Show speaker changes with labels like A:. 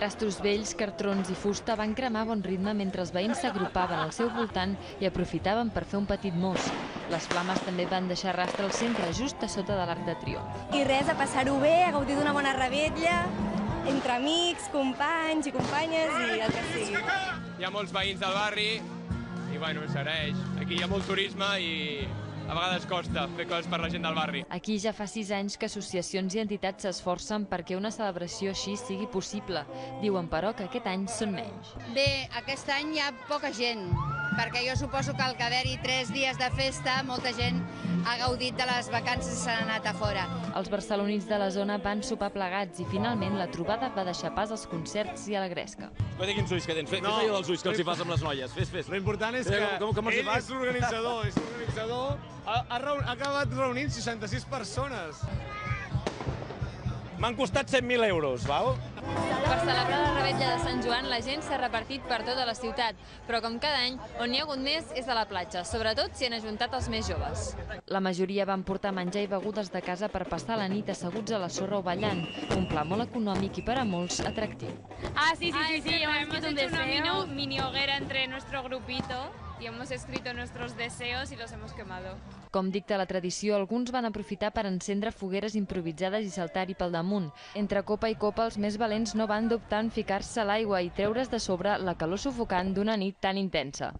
A: Trastos vells, cartrons i fusta van cremar a bon ritme mentre els veïns s'agrupaven al seu voltant i aprofitaven per fer un petit mos. Les flames també van deixar rastre al centre, just a sota de l'Arc de Triomf.
B: I res, a passar-ho bé, a gaudir d'una bona rebetlla, entre amics, companys i companyes i el que sigui.
C: Hi ha molts veïns del barri i bueno, s'agraeix. Aquí hi ha molt turisme i a vegades costa fer coses per la gent del barri.
A: Aquí ja fa sis anys que associacions i entitats s'esforcen perquè una celebració així sigui possible. Diuen, però, que aquest any són menys.
D: Bé, aquest any hi ha poca gent, perquè jo suposo que al haver-hi tres dies de festa, molta gent ha gaudit de les vacances i s'ha anat a fora.
A: Els barcelonins de la zona van sopar plegats i finalment la trobada va deixar pas als concerts i a la gresca.
E: Escolta, quins ulls que tens. Fes,
F: No.
E: fes allò dels ulls que els hi fas amb les noies. Fes, fes.
F: Lo important és que
E: com- com
F: ell és l'organitzador, és l'organitzador. Ha, ha, ha acabat reunint 66 persones.
E: M'han costat 100.000 euros, val?
A: Per celebrar la rebetlla de Sant Joan, la gent s'ha repartit per tota la ciutat, però com cada any, on hi ha hagut més és a la platja, sobretot si han ajuntat els més joves. La majoria van portar menjar i begudes de casa per passar la nit asseguts a la sorra o ballant, un pla molt econòmic i per a molts atractiu.
G: Ah, sí, sí,
H: Ah,
G: sí, sí, hemos
H: hemos
G: hecho
H: hecho una
G: una
H: mini, mini hoguera nuestro grupito y hemos escrito nuestros deseos y los hemos quemado.
A: Com dicta la tradició, alguns van aprofitar per encendre fogueres improvisades i saltar-hi pel damunt. Entre copa i copa, els més valents no van dubtar en ficar-se a l'aigua i treure's de sobre la calor sufocant d'una nit tan intensa.